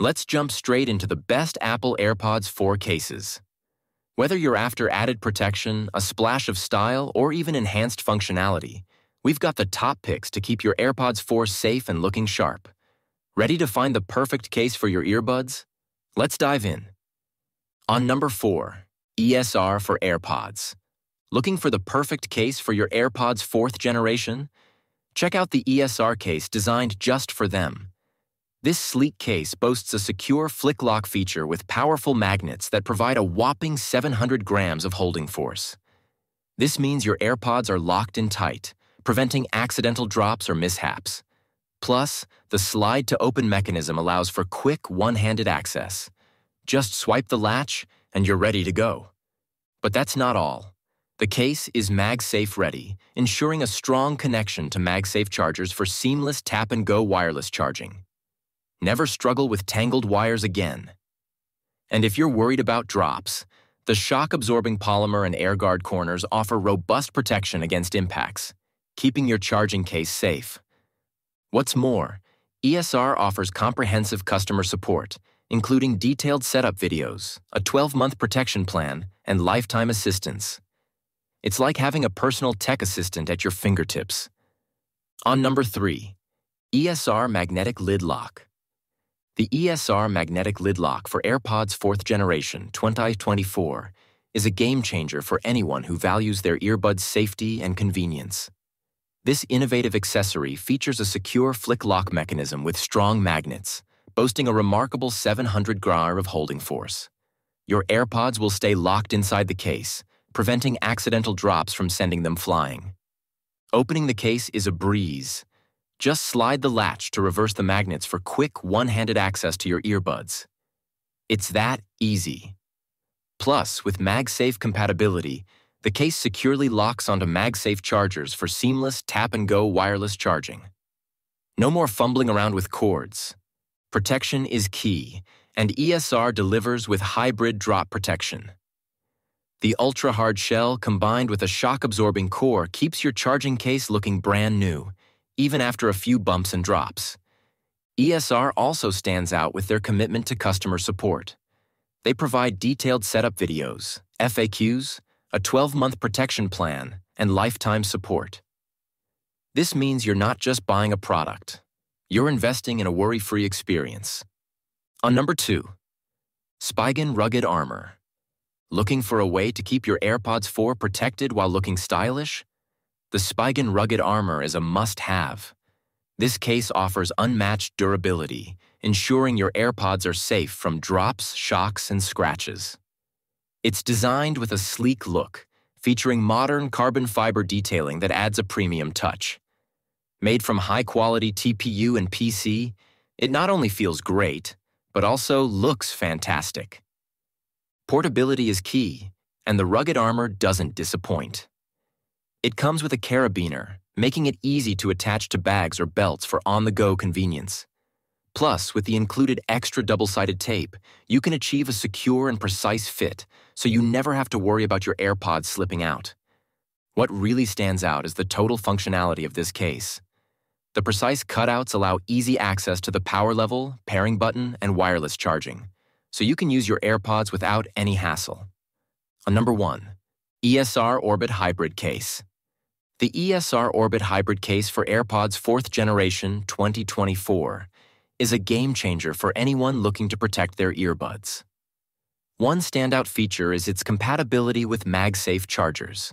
Let's jump straight into the best Apple AirPods 4 cases. Whether you're after added protection, a splash of style, or even enhanced functionality, we've got the top picks to keep your AirPods 4 safe and looking sharp. Ready to find the perfect case for your earbuds? Let's dive in. On number 4, ESR for AirPods. Looking for the perfect case for your AirPods 4th generation? Check out the ESR case designed just for them. This sleek case boasts a secure flick lock feature with powerful magnets that provide a whopping 700 grams of holding force. This means your AirPods are locked in tight, preventing accidental drops or mishaps. Plus, the slide to open mechanism allows for quick one-handed access. Just swipe the latch and you're ready to go. But that's not all. The case is MagSafe ready, ensuring a strong connection to MagSafe chargers for seamless tap-and-go wireless charging. Never struggle with tangled wires again. And if you're worried about drops, the shock-absorbing polymer and air guard corners offer robust protection against impacts, keeping your charging case safe. What's more, ESR offers comprehensive customer support, including detailed setup videos, a 12-month protection plan, and lifetime assistance. It's like having a personal tech assistant at your fingertips. On number 3, ESR Magnetic Lid Lock. The ESR magnetic lid lock for AirPods 4th generation 2024 is a game changer for anyone who values their earbuds' safety and convenience. This innovative accessory features a secure flick lock mechanism with strong magnets, boasting a remarkable 700 GR of holding force. Your AirPods will stay locked inside the case, preventing accidental drops from sending them flying. Opening the case is a breeze, just slide the latch to reverse the magnets for quick one-handed access to your earbuds. It's that easy. Plus, with MagSafe compatibility, the case securely locks onto MagSafe chargers for seamless tap-and-go wireless charging. No more fumbling around with cords. Protection is key, and ESR delivers with hybrid drop protection. The ultra-hard shell combined with a shock-absorbing core keeps your charging case looking brand new, even after a few bumps and drops. ESR also stands out with their commitment to customer support. They provide detailed setup videos, FAQs, a 12-month protection plan, and lifetime support. This means you're not just buying a product, you're investing in a worry-free experience. On number two, Spigen Rugged Armor. Looking for a way to keep your AirPods 4 protected while looking stylish? The Spigen Rugged Armor is a must-have. This case offers unmatched durability, ensuring your AirPods are safe from drops, shocks, and scratches. It's designed with a sleek look, featuring modern carbon fiber detailing that adds a premium touch. Made from high-quality TPU and PC, it not only feels great, but also looks fantastic. Portability is key, and the rugged armor doesn't disappoint. It comes with a carabiner, making it easy to attach to bags or belts for on-the-go convenience. Plus, with the included extra double-sided tape, you can achieve a secure and precise fit, so you never have to worry about your AirPods slipping out. What really stands out is the total functionality of this case. The precise cutouts allow easy access to the power level, pairing button, and wireless charging, so you can use your AirPods without any hassle. Number 1, ESR Orbit Hybrid Case. The ESR Orbit Hybrid case for AirPods 4th generation 2024 is a game changer for anyone looking to protect their earbuds. One standout feature is its compatibility with MagSafe chargers.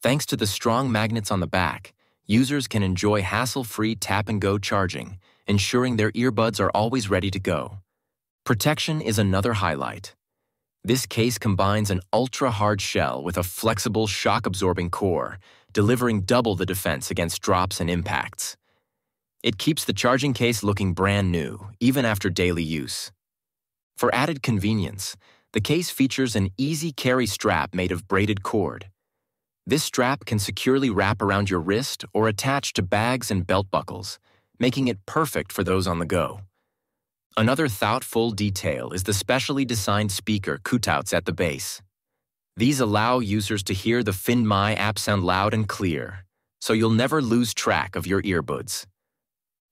Thanks to the strong magnets on the back, users can enjoy hassle-free tap-and-go charging, ensuring their earbuds are always ready to go. Protection is another highlight. This case combines an ultra-hard shell with a flexible shock-absorbing core delivering double the defense against drops and impacts. It keeps the charging case looking brand new, even after daily use. For added convenience, the case features an easy carry strap made of braided cord. This strap can securely wrap around your wrist or attach to bags and belt buckles, making it perfect for those on the go. Another thoughtful detail is the specially designed speaker cutouts at the base. These allow users to hear the FindMy app sound loud and clear, so you'll never lose track of your earbuds.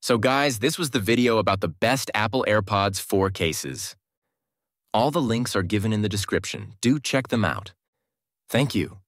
So guys, this was the video about the best Apple AirPods 4 cases. All the links are given in the description. Do check them out. Thank you.